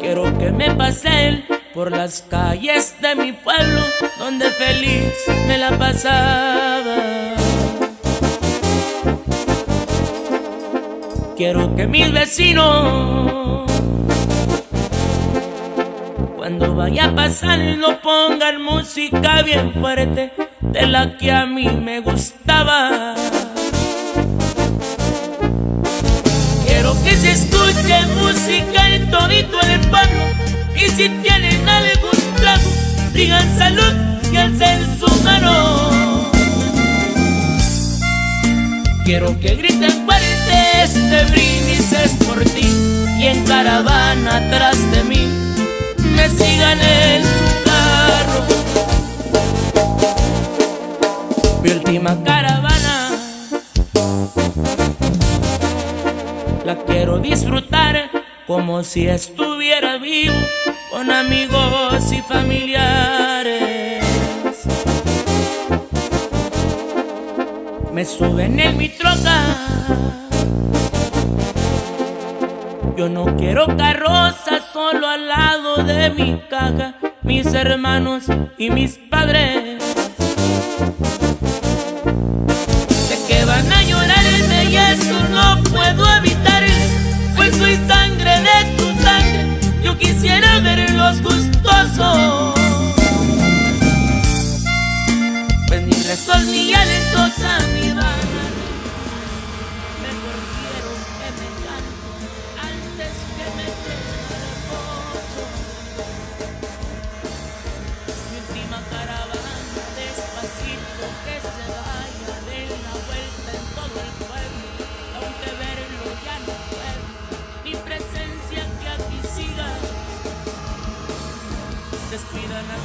Quiero que me pasen por las calles de mi pueblo donde feliz me la pasaba. Quiero que mis vecinos cuando vaya pasando pongan música bien fuerte de la que a mí me gustaba. Escuche música en todito el pueblo y si tienen algún trago, digan salud y alcen su mano. Quiero que griten fuerte este brindis es por ti y en caravana atrás de mí me sigan en su carro. Mi última caravana quiero disfrutar como si estuviera vivo con amigos y familiares. Me suben en mi troca. Yo no quiero carroza solo al lado de mi caja, mis hermanos y mis padres.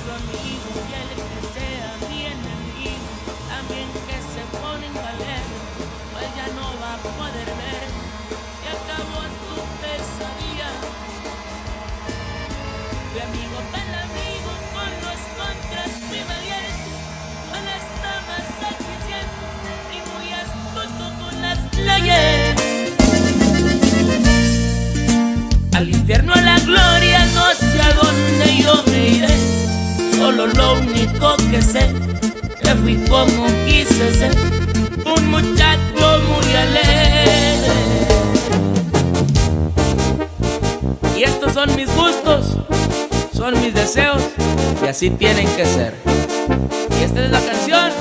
Su amigo y el que único que sé Que fui como quise ser Un muchacho muy alegre. Y estos son mis gustos Son mis deseos Y así tienen que ser. Y esta es la canción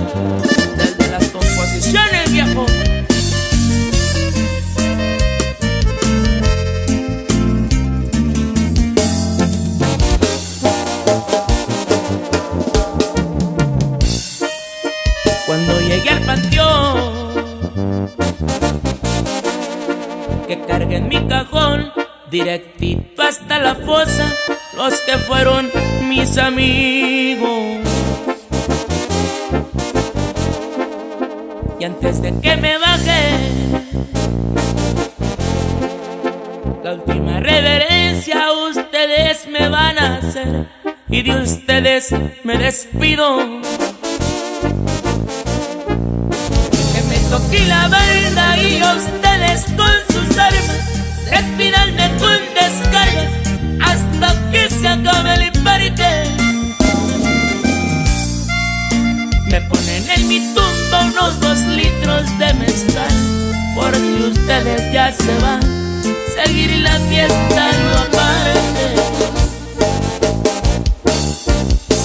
que cargué en mi cajón, directito hasta la fosa, los que fueron mis amigos. Y antes de que me baje, la última reverencia ustedes me van a hacer, y de ustedes me despido. Me ponen en mi tumba unos dos litros de mezcal por si ustedes ya se van, seguir la fiesta no aparte.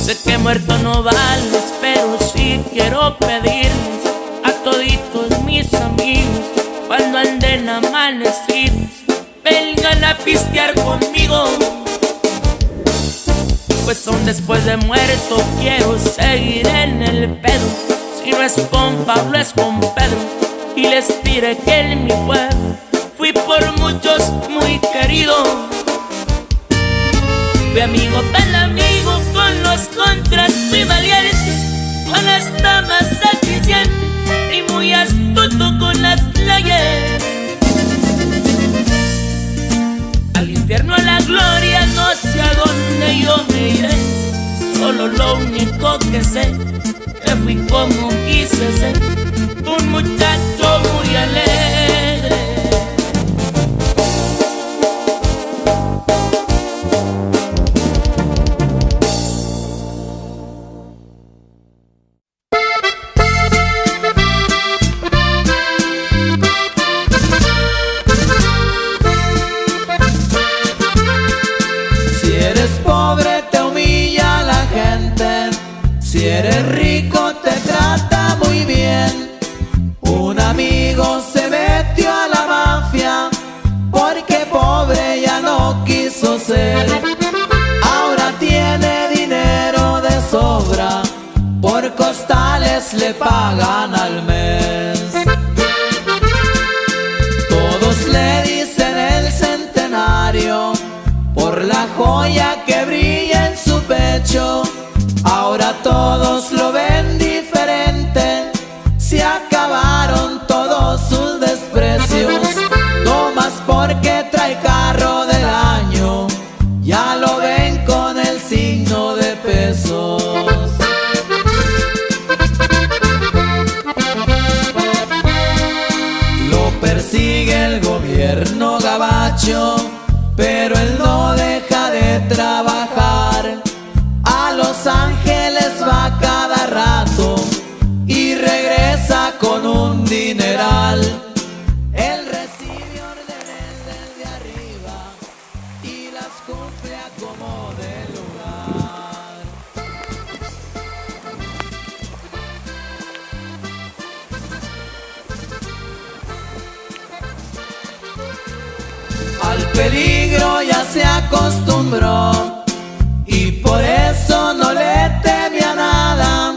Sé que muerto no vales, pero sí quiero pedirles a toditos mis amigos cuando anden amanecidos vengan a pistear Son después de muerto, quiero seguir en el pedo. Si no es con Pablo, es con Pedro. Y les diré que en mi pueblo fui por muchos muy querido. Fui amigo tan amigo con los contras muy valiente, con las damas eficiente un muchacho le pagan al mes. Todos le dicen el centenario por la joya que brilla en su pecho. Ahora todos lo ven persigue el gobierno gabacho, pero él no peligro ya se acostumbró. Y por eso no le teme a nada.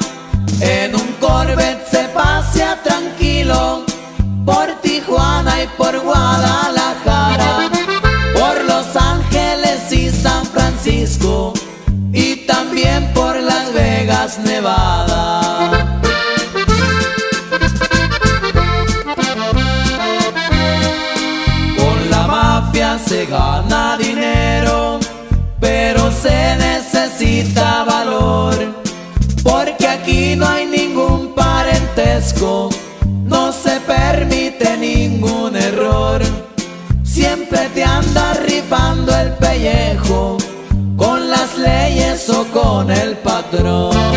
En un Corvette se pasea tranquilo. Por Tijuana y por Guadalajara, se gana dinero, pero se necesita valor, porque aquí no hay ningún parentesco, no se permite ningún error. Siempre te anda rifando el pellejo, con las leyes o con el patrón.